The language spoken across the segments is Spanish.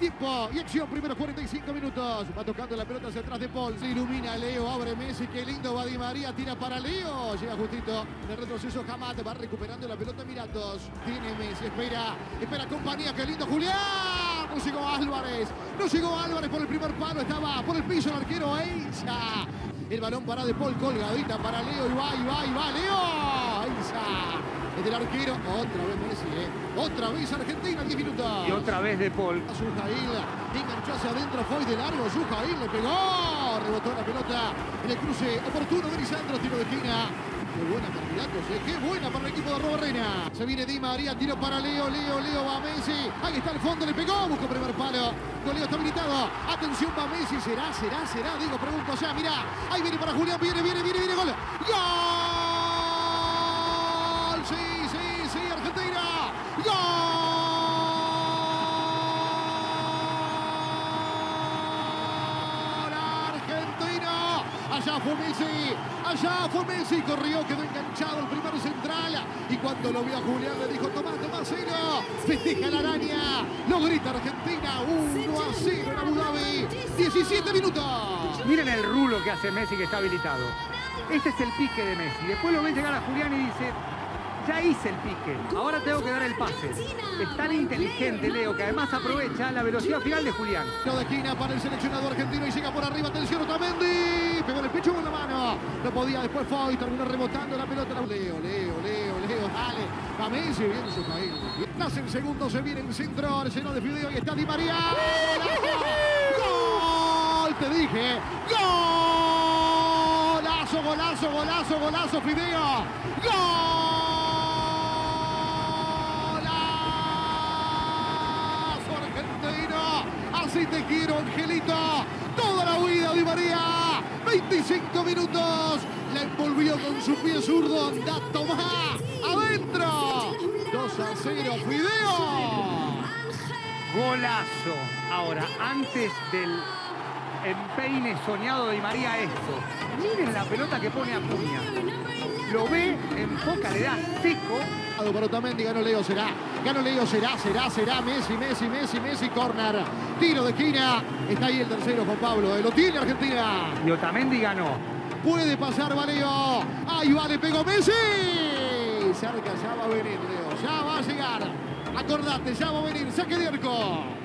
Tiempo y acción, primeros 45 minutos. Va tocando la pelota hacia atrás de Paul. Se ilumina Leo, abre Messi. Qué lindo va María. Tira para Leo. Llega justito en el retroceso Hamad. Va recuperando la pelota Miratos. Tiene Messi. Espera. Espera compañía. Qué lindo Julián. No llegó Álvarez. No llegó Álvarez por el primer palo. Estaba por el piso el arquero Eiza. El balón para de Paul. Colgadita para Leo. Y va, y va, y va. Leo. Eiza es del arquero. Otra vez Messi, ¿eh? Otra vez Argentina, 10 minutos. Y otra vez de Paul. Sujail enganchó hacia adentro, fue de largo. Sujail le pegó. Rebotó la pelota en el cruce oportuno de Lisandro, tiro de esquina. Qué buena candidatos, ¿eh? qué buena para el equipo de Robarrena. Se viene Di María, tiro para Leo, Leo, Leo, va Messi. Ahí está el fondo, le pegó, buscó primer palo. Leo está habilitado. Atención, va Messi. ¿Será, será, será? Digo, pregunto ya, mirá. Ahí viene para Julián, viene, viene, viene, viene, gol. ¡Gol! Sí, sí, sí, Argentina. ¡Gol! Argentina. Allá fue Messi. Allá fue Messi. Corrió, quedó enganchado el primer central. Y cuando lo vio a Julián le dijo, toma, toma, cero. Festeja la araña. Lo grita Argentina. 1 a 0 en Abu Dhabi. 17 minutos. Miren el rulo que hace Messi que está habilitado. Este es el pique de Messi. Después lo ven llegar a Julián y dice, ya hice el pique, ahora tengo que dar el pase. Es tan inteligente Leo que además aprovecha la velocidad final de Julián. De esquina para el seleccionado argentino y llega por arriba, atención Otamendi, pegó en el pecho con la mano, no podía, después fue terminó rebotando la pelota. Leo, Leo, Leo, Leo, dale, Messi, viene su país. Nace el segundo, se viene el centro, lleno de Fideo y está Di María. ¡Gol! Te dije, golazo, golazo, golazo, golazo, Fideo. ¡Gol! Te quiero, Angelito. Toda la huida Di María. 25 minutos. La envolvió con su pie zurdo. Anda, tomá. Adentro. 2 a 0, Fideo. Golazo. Ahora, antes del empeine soñado de María esto. Miren la pelota que pone Acuña. Lo ve, enfoca, le da seco. Para Otamendi, ganó Leo, será. Ganó Leo, será, será, será. Messi, Messi, Messi, Messi, corner. Tiro de esquina. Está ahí el tercero, Juan Pablo. Lo tiene Argentina. Y Otamendi ganó. Puede pasar, Valeo. Ahí va, le pegó Messi. Cerca, ya va a venir, Leo. Ya va a llegar. Acordate, ya va a venir. Saque de arco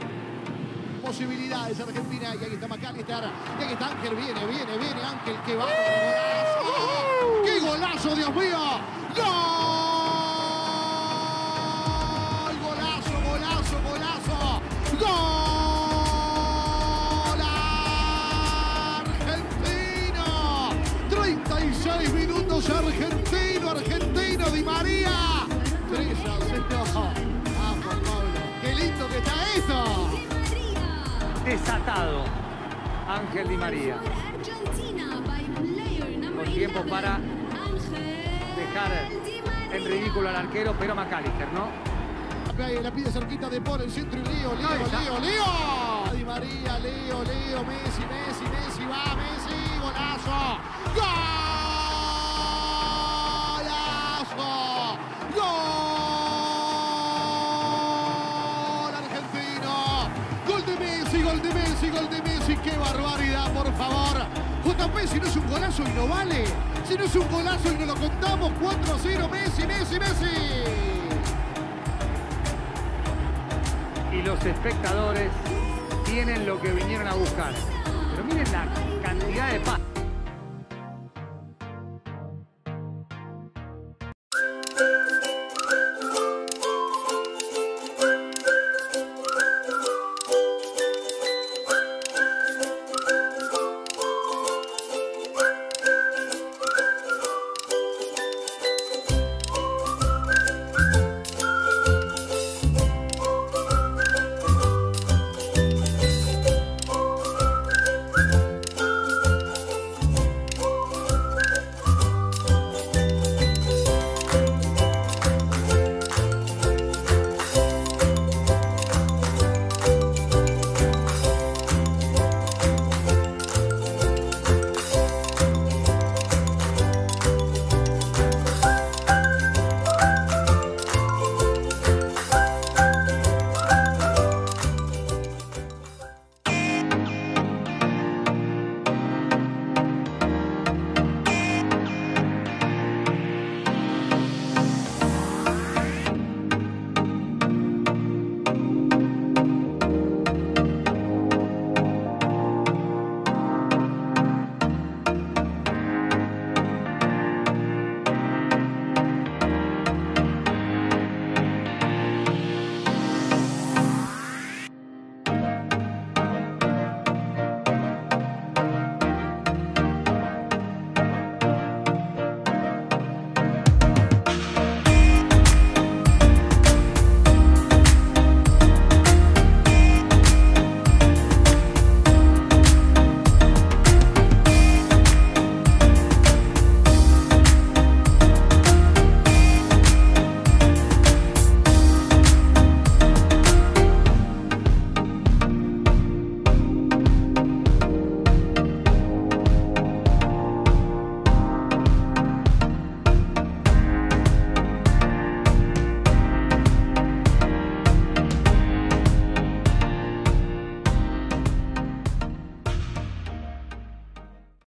posibilidades Argentina. Y ahí está McAllister. Y ahí está Ángel. Viene, viene, viene Ángel. ¡Qué va! ¡Qué golazo, Dios mío! ¡Gol! ¡Golazo, golazo, golazo! ¡Gol! ¡Argentino! 36 minutos argentino, argentino, Di María. 3 a 0. Ah, Juan Pablo. ¡Qué lindo que está esto! Desatado Ángel Di María. Con tiempo para dejar en ridículo al arquero, pero McAllister, ¿no? La pide cerquita de por el centro y Leo, Leo, Leo, Leo. Di María, Leo, Leo, Messi, JP, si no es un golazo y no vale. Si no es un golazo y no lo contamos, 4 a 0, Messi, Messi, Messi. Y los espectadores tienen lo que vinieron a buscar. Pero miren la cantidad de pases.